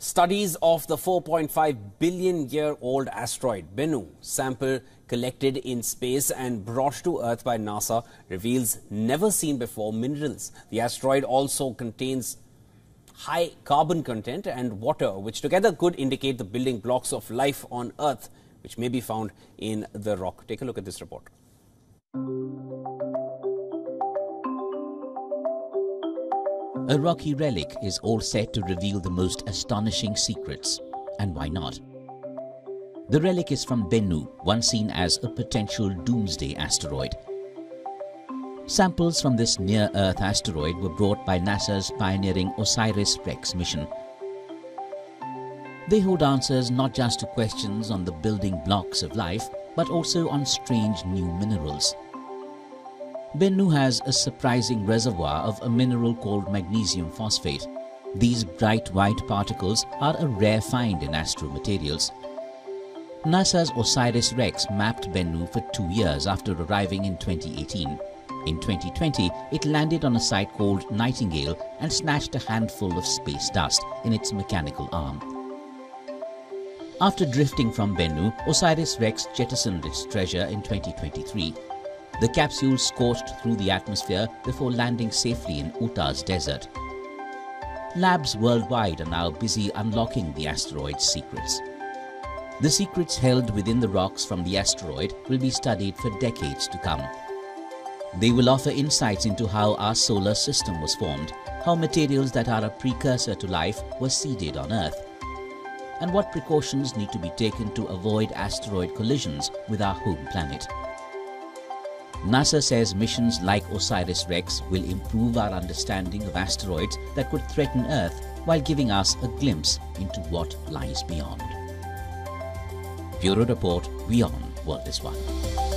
Studies of the 4.5 billion year old asteroid Bennu sample collected in space and brought to Earth by NASA reveals never seen before minerals. The asteroid also contains high carbon content and water, which together could indicate the building blocks of life on Earth, which may be found in the rock. Take a look at this report. A rocky relic is all set to reveal the most astonishing secrets. And why not? The relic is from Bennu, once seen as a potential doomsday asteroid. Samples from this near-Earth asteroid were brought by NASA's pioneering OSIRIS-REx mission. They hold answers not just to questions on the building blocks of life, but also on strange new minerals. Bennu has a surprising reservoir of a mineral called magnesium phosphate. These bright white particles are a rare find in astromaterials. NASA's OSIRIS-REx mapped Bennu for two years after arriving in 2018. In 2020, it landed on a site called Nightingale and snatched a handful of space dust in its mechanical arm. After drifting from Bennu, OSIRIS-REx jettisoned its treasure in 2023 the capsule scorched through the atmosphere before landing safely in Utah's desert. Labs worldwide are now busy unlocking the asteroid's secrets. The secrets held within the rocks from the asteroid will be studied for decades to come. They will offer insights into how our solar system was formed, how materials that are a precursor to life were seeded on Earth, and what precautions need to be taken to avoid asteroid collisions with our home planet. NASA says missions like OSIRIS-REx will improve our understanding of asteroids that could threaten Earth while giving us a glimpse into what lies beyond. Bureau Report, WION World is One.